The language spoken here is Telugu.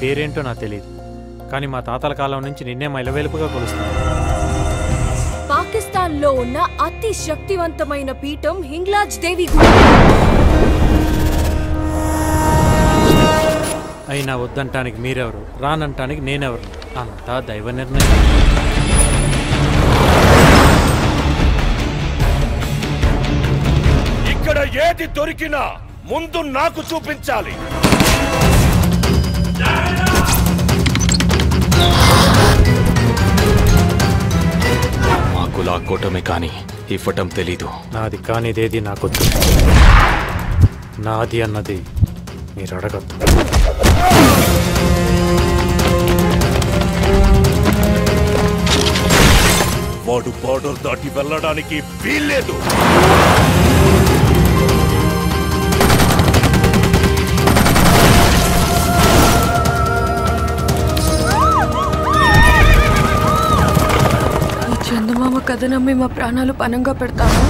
పేరేంటో నాకు తెలియదు కానీ మా తాతల కాలం నుంచి నిన్నే మైలవేలుపుగా కొలుస్తాను పాకిస్తాన్లో ఉన్న అతి శక్తివంతమైన పీఠం హింగ్లాజ్ దేవి గుడి అయినా వద్దంటానికి మీరెవరు? రానంటానికి నేనెవరు? అంతా దైవ నిర్ణయం. ఇక్కడ ఏది దొరికినా ముందు నాకు చూపించాలి. మాకు లాక్కోవటమే కానీ ఇవ్వటం తెలీదు. నాది కానిదేది నాకొద్దు నాది అన్నది మీరు అడగద్దు. వాడు బార్డర్ దాటి వెళ్ళడానికి వీల్లేదు. కథ నమ్మి మా ప్రాణాలు పనంగా పెడతాము